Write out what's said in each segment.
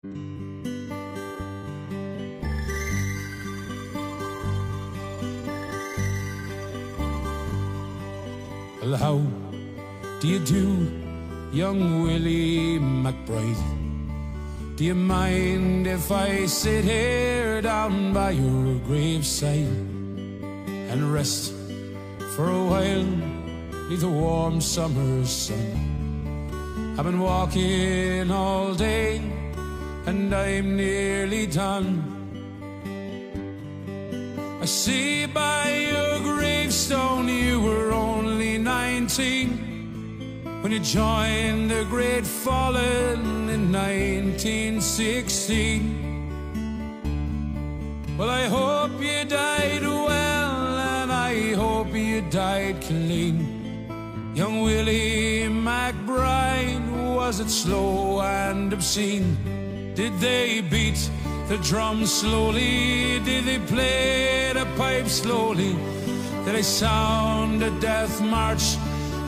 Well, how do you do, young Willie McBride? Do you mind if I sit here down by your graveside and rest for a while neath the warm summer sun? I've been walking all day and I'm nearly done. I see by your gravestone you were only 19 when you joined the Great Fallen in 1916. Well, I hope you died well and I hope you died clean. Young Willie McBride, was it slow and obscene? Did they beat the drums slowly? Did they play the pipe slowly? Did they sound a death march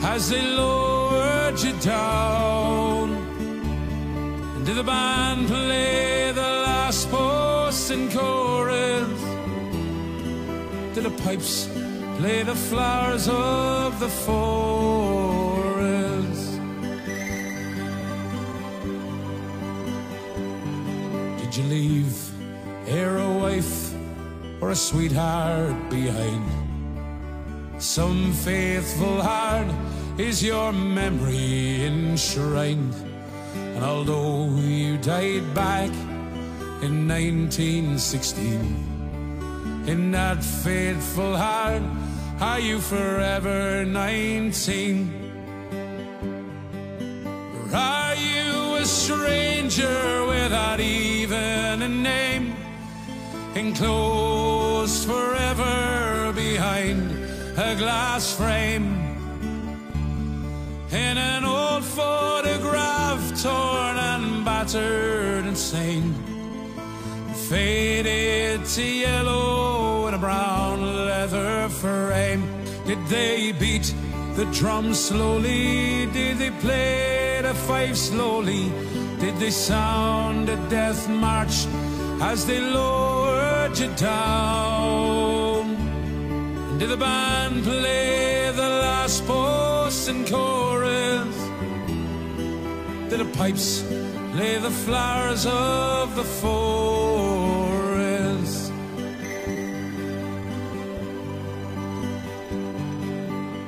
as they lowered you down? And did the band play the last post and chorus? Did the pipes play the flowers of the forest? Did you leave here a wife or a sweetheart behind? Some faithful heart is your memory enshrined. And although you died back in 1916, in that faithful heart, are you forever 19? Or are you a stranger without even a name, enclosed forever behind a glass frame? In an old photograph, torn and battered and stained, faded to yellow in a brown leather frame. Did they beat the drum slowly? Did they play fife slowly? Did they sound a death march as they lowered you down? And did the band play the last post and chorus? Did the pipes play the flowers of the forest?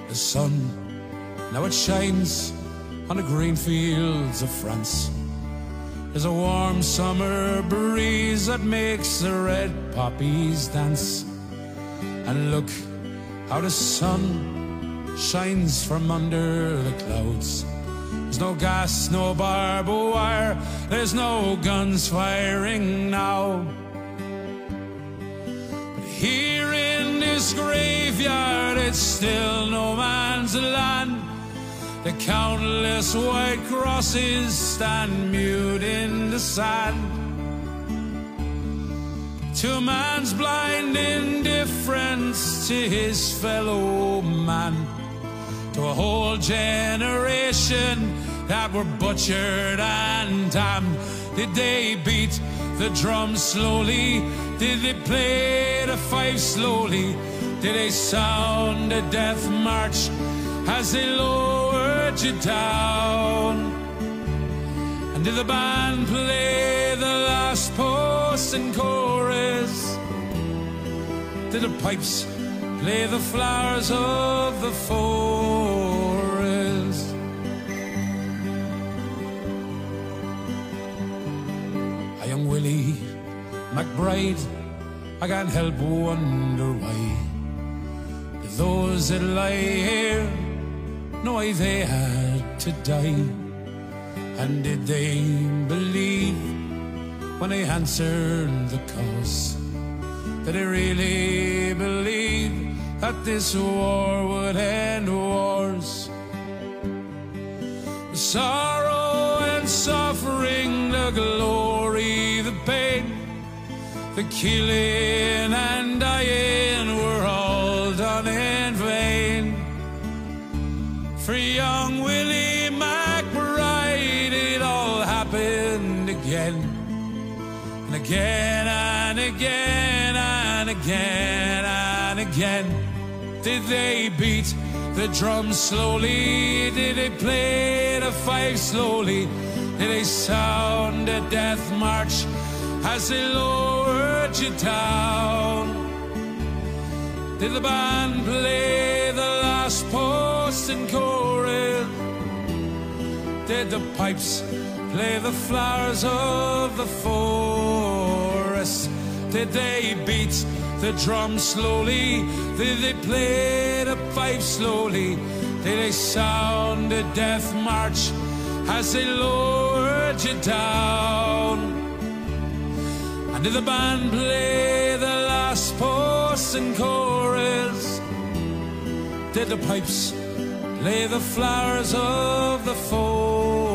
The sun, now it shines on the green fields of France. There's a warm summer breeze that makes the red poppies dance. And look how the sun shines from under the clouds. There's no gas, no barbed wire, there's no guns firing now. But here in this graveyard, it's still no man's land. The countless white crosses stand mute in the sand. To man's blind indifference to his fellow man. To a whole generation that were butchered and damned. Did they beat the drum slowly? Did they play the fife slowly? Did they sound a death march as they lowered you down? And did the band play the last post and chorus? Did the pipes play the flowers of the forest? A young Willie McBride, I can't help wonder why those that lie here know they had to die. And did they believe when they answered the cause? Did they really believe that this war would end wars? The sorrow and suffering, the glory, the pain, the killing and dying For young Willie McBride, it all happened again. And again and again and again and again did they beat the drums slowly? Did they play the fife slowly? Did they sound a death march as they lowered you down? Did the band play and? Did the pipes play the flowers of the forest? Did they beat the drum slowly? Did they play the pipe slowly? Did they sound a death march as they lowered you down? And did the band play the last post and chorus? Did the pipes lay the flowers of the fold.